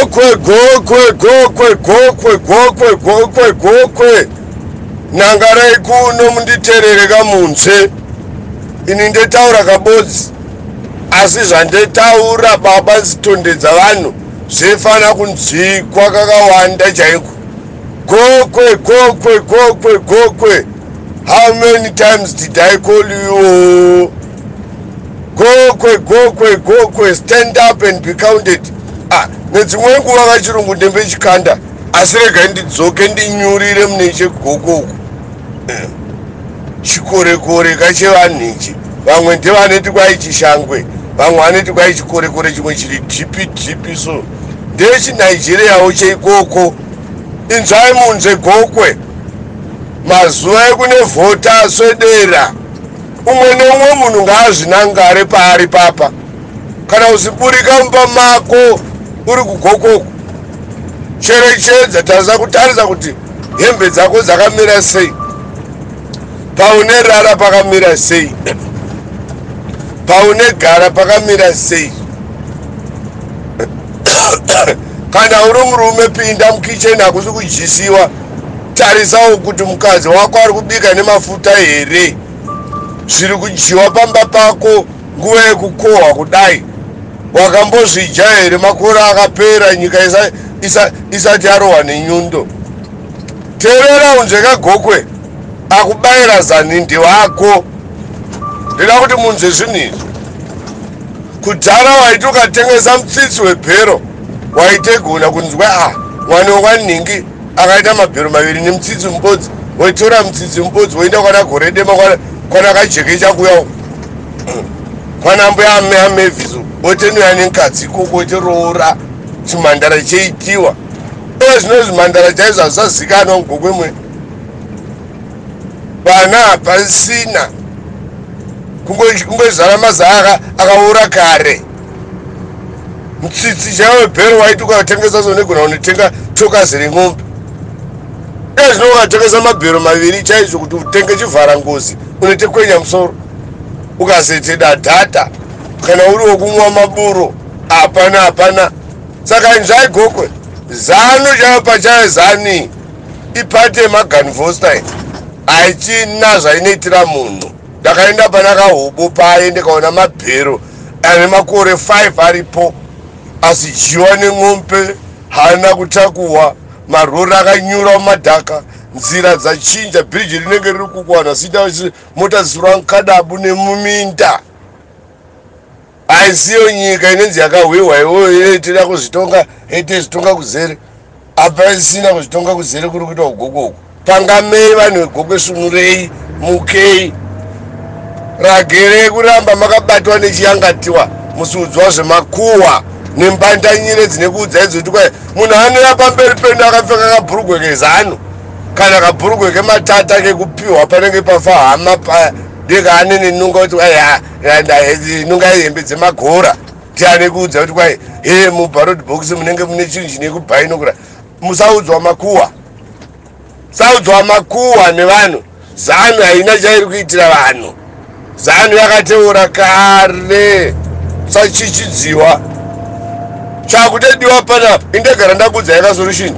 gokwe gokwe gokwe gokwe gokwe gokwe gokwe nangarai kuno munditerere kamunzve ini ndetaura kabodzi asi zvandetaura baba nzitondedza vanhu zvefana kunzvikwa kakawanda chaiko. Gokwe gokwe gokwe gokwe how many times did i call you? Gokwe gokwe gokwe stand up and be counted. Ah nedzimwe nguva kachirungu ndembechikanda asi regai ndidzoke ndinyurire mune chegokoko chikorekore kachevanhu ichi. Vamwe ndevaneti kwai chishangwe vamwe vaneti kwai chikorekore chimwe chiri dhipi dhipi so ndechinigeriawo cheikoko inzwai munze gokwe. Mazuva ekune vhota swedera. Umwe neumwe munhu ngaazvinangare paari papa. Kana uziburika mumba mako uri kugokoko cherechedza tarisa kutarisa kuti hembe dzako dzakamira sei? Paune rara pakamira sei? Paune gara pakamira sei? Kana uri murume pinda mukicheni hakusi kudyisiwa tarisawo kuti mukadzi wako ari kubika nemafuta here? Zviri kudyiwa pamba pako nguva yekukohwa kudai wakambozvidya here makore akapera nyika isati isa, isa yarohwa nenyundo teerera unzvekagokwe akubayira zanindi wako ndida kuti munzwe zvinhu izvi kudhara waiti ukatengesa mutsitsi webhero waitegona kunzwa a mwana wekwaningi akaita mabhero maviri nemutsitsi mubodzi waitora mutsitsi mubodzi woenda kwana gore dema kwana kajeke chakuya kwana mbuya ame amevhiso wotenoya nenkadzi ikoko wotiroora chimhandara cheitiwa. Iye zvino zvimhandara chaizvo hazvisazikanwa mugogwemwe vana hapasina. Kungozara mazaa akaura kare. Mutsitsi chaiwe bhero waiti ukatengesa zonegona unotenga tokazi remombe iye zvino ukatengesa mabhero maviri chaizvo kuti utenge chivhara ngozi unotekwenya musoro ukazete dadhata kana uri wokumwa maburo. Hapana hapana. Saka nzvaigokwe zano chaiyo pachayo zani? Ipate maganvostein haichina zvainoitira munhu. Ndakaenda pana kahubu paye ndikaona mabhero. Ane makore 5 aripo. Asidyiwa nemwombe haana kutakuhwa marori akanyura mumadhaka. Nzira dzachinja bhiriji rinenge riri kukwana. Siita mota dzisirwa mukadabu nemuminda. Haisiyo nyika inenzi yakahwihwa iwoyo inoitira kuzvitonga ite zvitonga kuzere. Apa isina kuzvitonga kuzere kuri kuita ugogoko pangamei vanhu vegokwe svunurei mukei. Ragerei kuramba makabatwa nechiyangatiwa musiudzwa zvemakuhwa nembandanyire dzine kuudza kuti kwai munhu anoya pamberi penu akapfeka kabhurugwe kezano kana kabhurugwe kematata kekupiwa panenge pafa hama paya ndekaane nenunga kuti kwai nunga hembe dzemagora. Tiane kuudza kuti kwai he mubarod box munenge mune chinhu chine kubhainokura musaudzwa makuhwa. Saudzwa makuhwa nevanhu. Zanu haina chairi kuitira vanhu. Zanu yakateura kare. Sachichidziwa chakutediwa panapa indegara ndakudza yakasolution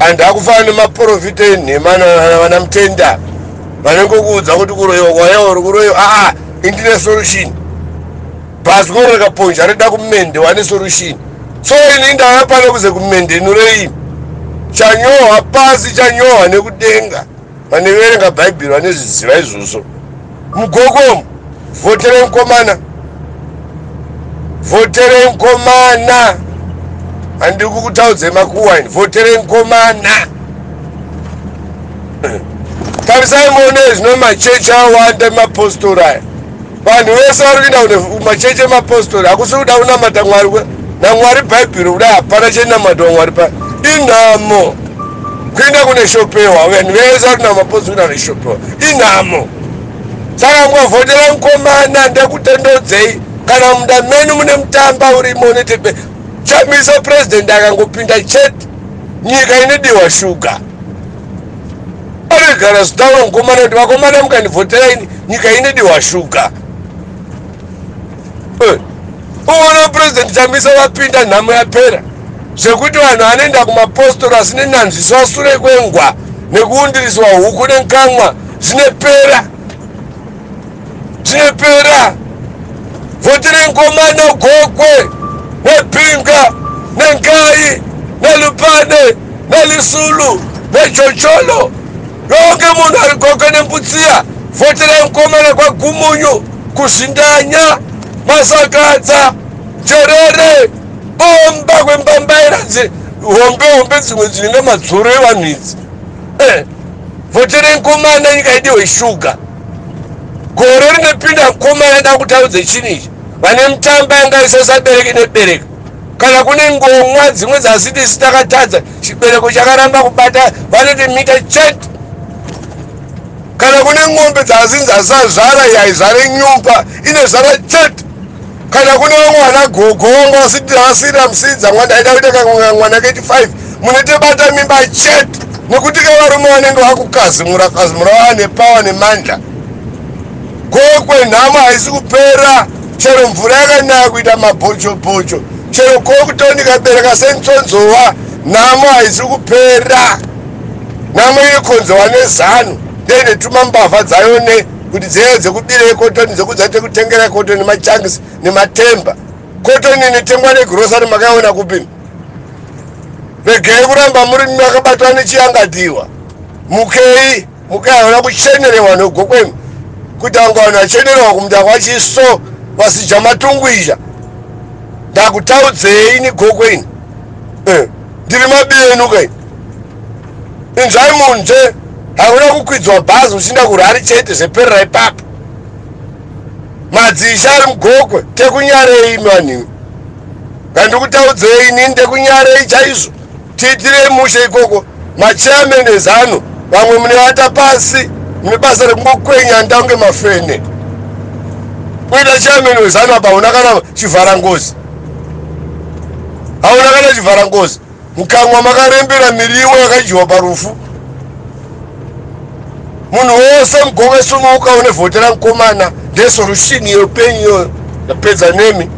and akufana nemaprofita enhema navana mutenda vanengokuudza kuti kuroyiwa kwayo uri kuroyiwa aa indine solution. Bhasi koreka ponja rida kumende wane solution. So ini ndaya pano kuze kumende nureini chanyohwa pasi chanyohwa nekudenga. Vaneverenga bhaibheri vanezviziva izvozvo. Mugogomo vhoterei mukomana. Vhoterei mukomana handiri kukutaudzai makuwani vhoterei mukomana tarisai muone zvino machechi awanda mapostori aya. Vanhu vese vari kuenda machechi emapostori hakusi kuda kunamata mwari namwari bhaibheri kudai hapana chenamata wamwari pa inhamo! Kuenda kune shopewa vanhu vese vari namapostori kuenda kune shopewa. Inhamo! Saka mwavhotera mukomana ndekutendodzei kana munda menu mune mutamba urimo unetebe chamisa purezidendi akangopinda chete. Nyika inodiwa shuga. Arigara zvitaura mukomana kuti vakomana mukandivhoteraini nyika inodiwa shuga. Uona purezidendi chamisa vapinda nhamo yapera. Zvekuti vanhu vanoenda kumapostori sine nanzviswa sure kwengwa nekuundiriswa huku nenkamwa. Zvinepera zvinepera vhoti renkomana gokwe nepinga nengai nelupane nelisulu nechocholo yonke munhu ari gokwe nembutsiya vhoti renkomana kwagumunyu kuzvindanya masakadza jerere bomba kwembambaira hombe hombe dzimwe dzinenge madzoro evanhu idzi eh, vhoti renkomana nyika yedu weshuga gore rinopinda mukomana da kutaudze chinichi vane mutambo yanga isasabereki nebereka kana kune ngomwa dzimwe dzasitisi takatadza chibereko chakaramba kubata vanoti mita chete. Kana kune ng'ombe dzasinzi asazvara yaizvare nyumba ine zvara chete. Kana kune vamwe vana gogo vanga vasitasiira musidza mwandaida kuita kamwana keti 5 munotebata mimba chete. Nekuti ke varume vanenge vakukazimura kazimura vava nepawa nemandla. Kokwe nhamo haisi kupera chero mvura yakanaya kuita mabhochobocho chero kokutoni kabereka sentsonzowa nhamo haisi kupera. Nhamo inokonzowa nezano. Ndeinetuma mbavha dzayone kuti dzeye dzekubira ekotoni dzekudzaite kutengera ekotoni nemachangisi nematemba. Kotoni inotengwa negrosari makaiona kupini regei kuramba muri makabatwa nechiyangadiwa. Mukei mukaiona kuchenerewa negokwenu kuti anga vanhu vachenerewa kumunda vasija matungwizha ndakutaudzei nigokweni eh, ndiri mabiyenu kai inzvai munje. Hakuna kukwidzwa bhazi uchiinda kurari chete zveperera ipapo. Madzisha ari mugokwe tekunyarei manhiwi ngandikutaudzei nini ndekunyarei chaizvo? Tiitirei mushe ikoko. Machairman ezano vamwe munevata pasi mune basa rekungokwenya ndaunge mafene uita chairman wezano apa hauna kana chivharangozi hauna kana chivharangozi mukamwa makarembera miriwo yakadyiwa parufu. Munhu wose mugove sunuka une vhoti ramukomana ndesolushini yeupenyu iyoyo yapedza nemi